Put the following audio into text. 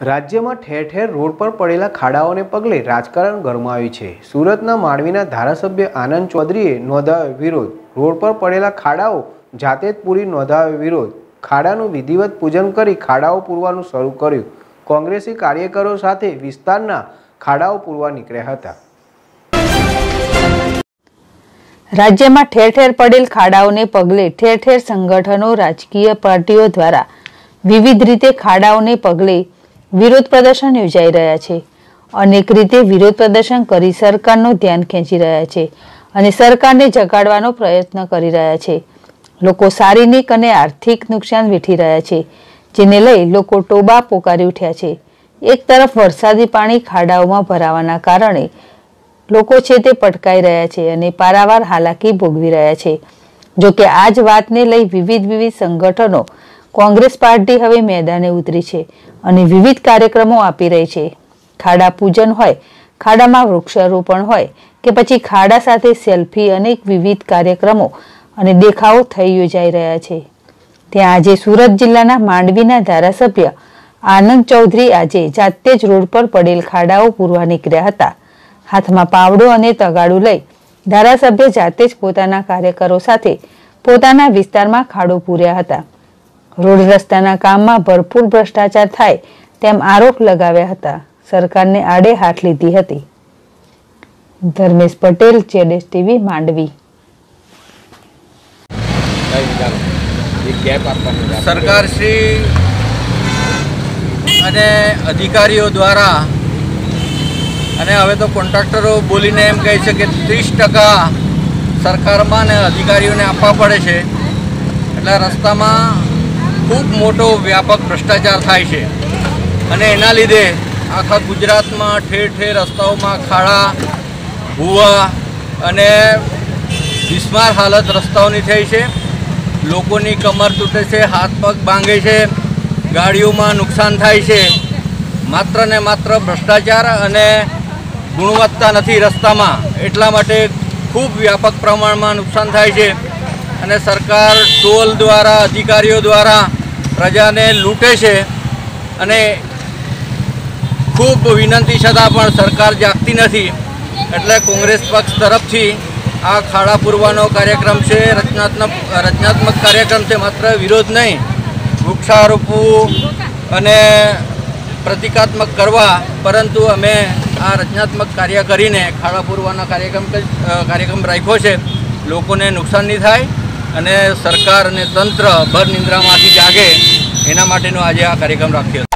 રાજ્યમાં ઠેર ઠેર રોડ પર પડેલા ખાડાઓને પગલે રાજકારણ ગરમાયું છે. સુરતના માંડવીના ધારાસભ્ય આનંદ ચૌધરીએ નોંધાવ્યો વિરોધ. રોડ પર પડેલા ખાડાઓ જાતે જ પૂરી નોંધાવ્યો વિરોધ. ખાડાનું વિધિવત પૂજન કરી ખાડાઓ પૂરવાનું શરૂ કર્યું. કોંગ્રેસી કાર્યકરો સાથે વિસ્તારના ખાડાઓ પૂરવા નીકળ્યા હતા. રાજ્યમાં ઠેર ઠેર પડેલ ખાડાઓને પગલે ઠેર ઠેર સંગઠનો રાજકીય પાર્ટીઓ દ્વારા વિવિધ રીતે ખાડાઓને પગલે વિરોધ પ્રદર્શન યોજાઈ રહ્યા છે. અનેક રીતે વિરોધ પ્રદર્શન કરી સરકારનું ધ્યાન ખેંચી રહ્યા છે અને સરકારને જગાડવાનો પ્રયત્ન કરી રહ્યા છે. લોકો શારીરિક અને આર્થિક નુકસાન વેઠી રહ્યા છે, જેને લઈ લોકો ટોબા પોકારી ઉઠ્યા છે. એક તરફ વરસાદી પાણી ખાડાઓમાં ભરાવાના કારણે લોકો છે તે પટકાઈ રહ્યા છે અને પારાવાર હાલાકી ભોગવી રહ્યા છે. જો કે આ જ વાતને લઈ વિવિધ વિવિધ સંગઠનો કોંગ્રેસ પાર્ટી હવે મેદાને ઉતરી છે અને વિવિધ કાર્યક્રમો આપી રહી છે. ખાડા પૂજન હોય, ખાડામાં વૃક્ષારોપણ હોય કે પછી ખાડા સાથે સેલ્ફી અનેક વિવિધ કાર્યક્રમો અને દેખાવો થઈ યોજાઈ રહ્યા છે. ત્યાં આજે સુરત જિલ્લાના માંડવીના ધારાસભ્ય આનંદ ચૌધરી આજે જાતે જ રોડ પર પડેલ ખાડાઓ પૂરવા નીકળ્યા હતા. હાથમાં પાવડો અને તગાડું લઈ ધારાસભ્ય જાતે જ પોતાના કાર્યકરો સાથે પોતાના વિસ્તારમાં ખાડો પૂર્યા હતા. રોડ રસ્તાના કામમાં ભરપૂર ભ્રષ્ટાચાર થાય તેમ આરોપ લગાવ્યા હતા. સરકારને આડે હાથ લીધી હતી. ધર્મેશ પટેલ, જેડેશ ટીવી, માંડવી. સરકારશ્રી અને અધિકારીઓ દ્વારા અને હવે તો કોન્ટ્રાક્ટરો બોલીને એમ કહે છે કે ત્રીસ ટકા સરકારમાં ને અધિકારીઓને આપવા પડે છે. એટલે રસ્તામાં ખૂબ મોટો વ્યાપક ભ્રષ્ટાચાર થાય છે. અને એના લીધે આખા ગુજરાતમાં ઠેર ઠેર રસ્તાઓમાં ખાડા, ભૂવા અને બિસ્માર હાલત રસ્તાઓની થઈ છે. લોકોની કમર તૂટે છે, હાથ પગ બાંગે છે, ગાડીઓમાં નુકસાન થાય છે. માત્ર ને માત્ર ભ્રષ્ટાચાર અને ગુણવત્તા નથી રસ્તામાં. એટલા માટે ખૂબ વ્યાપક પ્રમાણમાં નુકસાન થાય છે. અને સરકાર ટોલ દ્વારા, અધિકારીઓ દ્વારા પ્રજાને લૂંટે છે અને ખૂબ વિનંતી છતાં પણ સરકાર જાગતી નથી. એટલે કોંગ્રેસ પક્ષ તરફથી આ ખાડા પૂરવાનો કાર્યક્રમ છે. રચનાત્મક રચનાત્મક કાર્યક્રમ છે, માત્ર વિરોધ નહીં. વૃક્ષારોપવું અને પ્રતિકાત્મક કરવા, પરંતુ અમે આ રચનાત્મક કાર્ય કરીને ખાડા પૂરવાનો કાર્યક્રમ કાર્યક્રમ રાખ્યો છે. લોકોને નુકસાન નહીં થાય. અને સરકાર અને તંત્ર ભર નિંદ્રામાંથી જાગે એના માટેનો આજે આ કાર્યક્રમ રાખ્યો